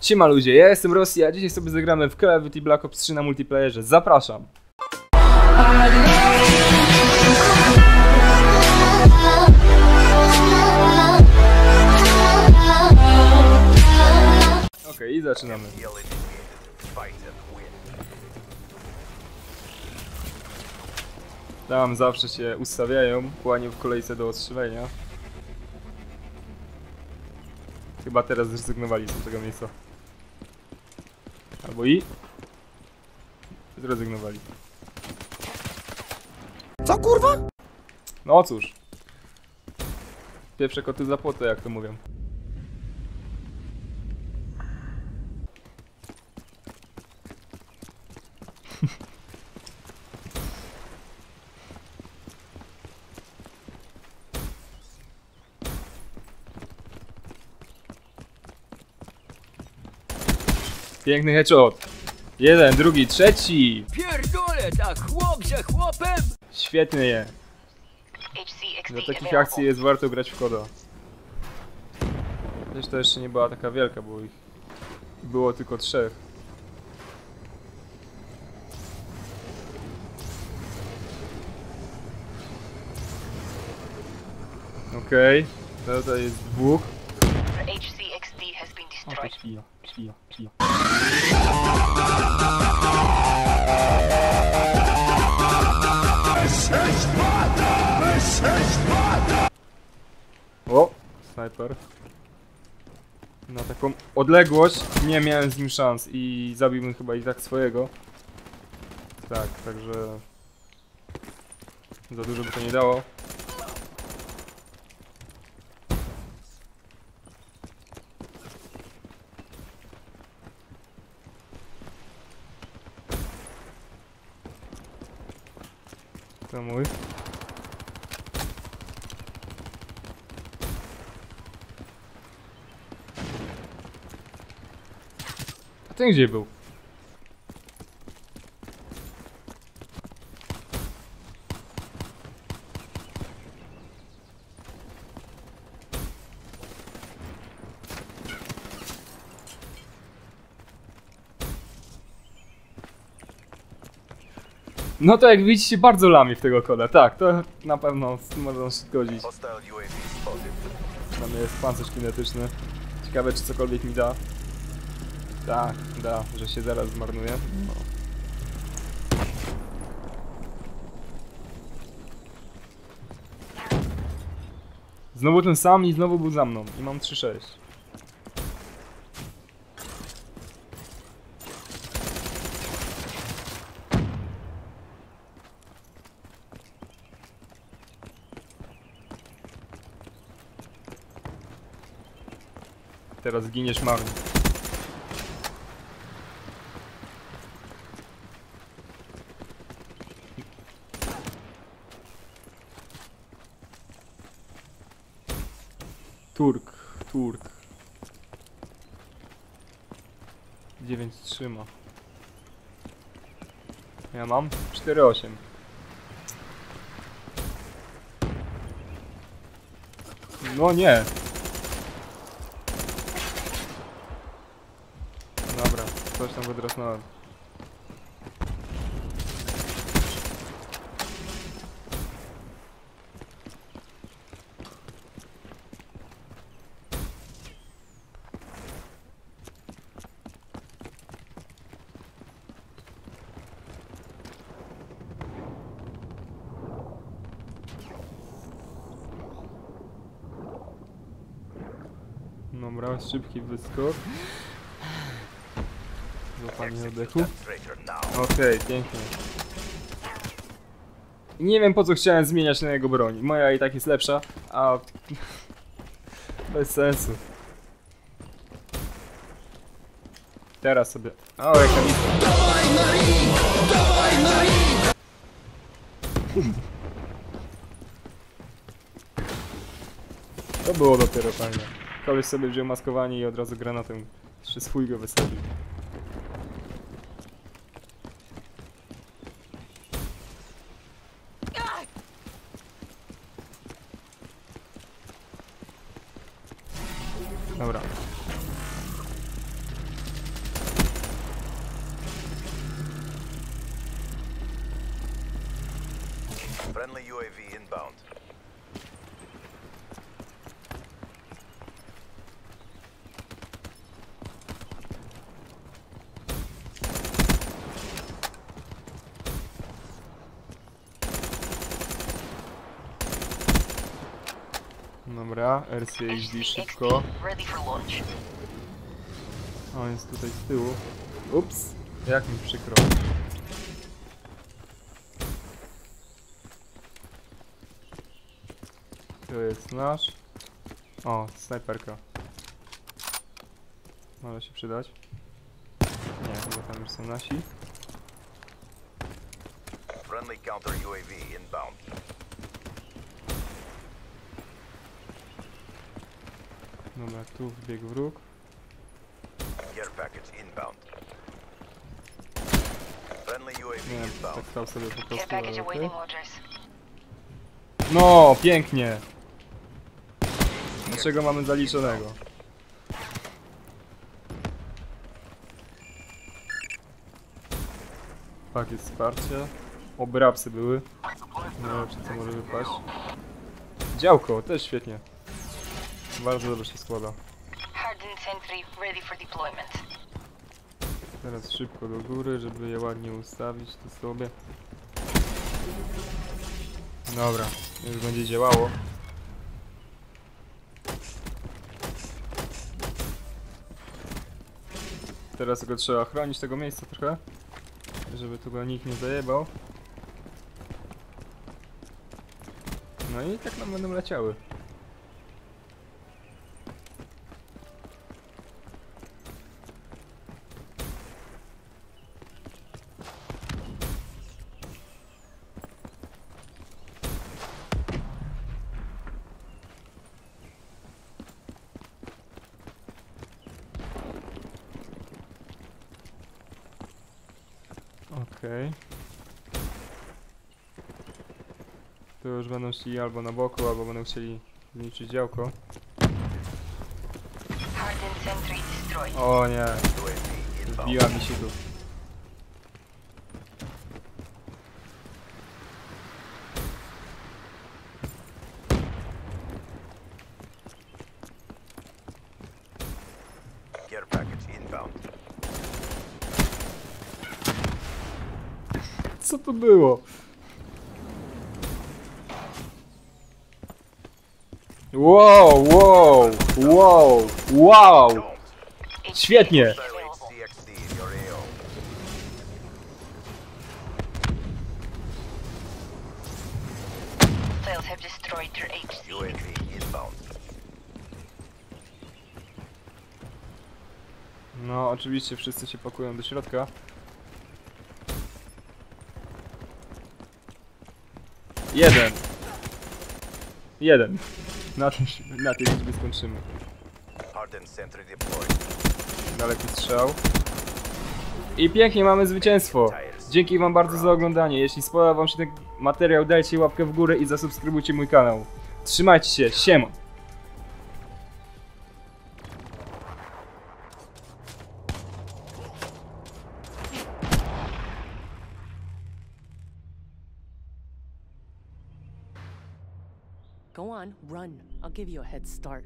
Siema ludzie, ja jestem Rosja, dzisiaj sobie zagramy w Call of Duty Black Ops 3 na multiplayerze. Zapraszam! Okej, i zaczynamy. Tam zawsze się ustawiają, kłanią w kolejce do ostrzelenia. Chyba teraz zrezygnowali z tego miejsca. Albo i... Zrezygnowali. Co kurwa? No cóż. Pierwsze koty za płotę, jak to mówią. Piękny headshot. Jeden, drugi, trzeci. Pierdolę, tak chłop za chłopem! Świetnie Do takich akcji jest warto grać w koda. Też to jeszcze nie była taka wielka, bo ich było tylko trzech. Okej, okay. to jest dwóch. HCXD has been destroyed. świja, świja, świja. O, snajper. Na taką odległość nie miałem z nim szans i zabiłbym chyba i tak swojego. Tak, także za dużo by to nie dało. To mój. A ten gdzie był? No to jak widzicie bardzo lami w tego koda, tak, to na pewno z tym można się zgodzić. Tam jest pancerz kinetyczny. Ciekawe czy cokolwiek mi da. Tak, da, że się zaraz zmarnuje. No. Znowu ten sam i znowu był za mną. I mam 3-6. Teraz giniesz marnie. Turk, Turk. 9 trzyma. Ja mam 4-8. No nie. Dobra, coś tam wydrosnąłem. Dobra, szybki wyskok. Złapanie oddechu. Okej, pięknie. Nie wiem po co chciałem zmieniać na jego broń. Moja i tak jest lepsza, a... Bez sensu. Teraz sobie... O, jaka lista. To było dopiero fajne. Koleś sobie wziął maskowanie i od razu granatem jeszcze swój go wystawił. Friendly UAV inbound. Dobra, RCHD szybko. On jest tutaj z tyłu. Ups, jak mi przykro. To jest nasz. O, snajperka. Może się przydać. Nie, chyba tam już są nasi. Friendly counter UAV inbound. Dobra, tu wbiegł wróg. Care package inbound. Friendly UAV Nie inbound. tak stał sobie po prostu, ale okej. No, pięknie! Dlaczego mamy zaliczonego? Pakiet wsparcia. Oby rapsy były. Wiem, czy co może wypaść. Działko, też świetnie. Bardzo dobrze się składa. Teraz szybko do góry, żeby je ładnie ustawić tu sobie. Dobra, już będzie działało. Teraz tylko trzeba chronić tego miejsca trochę, żeby tu go nikt nie zajebał. No i tak nam będą leciały. Okej. Tu już będą szli albo na boku, albo będą chcieli zniszczyć działko. O nie, wbiła mi się tu. Care package inbound. Co to było? Wow, wow, wow, wow! Świetnie! No, oczywiście wszyscy się pakują do środka. Jeden. Jeden. Na, tym, na tej liczbie skończymy. Daleki strzał. I pięknie mamy zwycięstwo. Dzięki wam bardzo za oglądanie. Jeśli spodobał wam się ten materiał, dajcie łapkę w górę i zasubskrybujcie mój kanał. Trzymajcie się, siema! Go on, run. I'll give you a head start.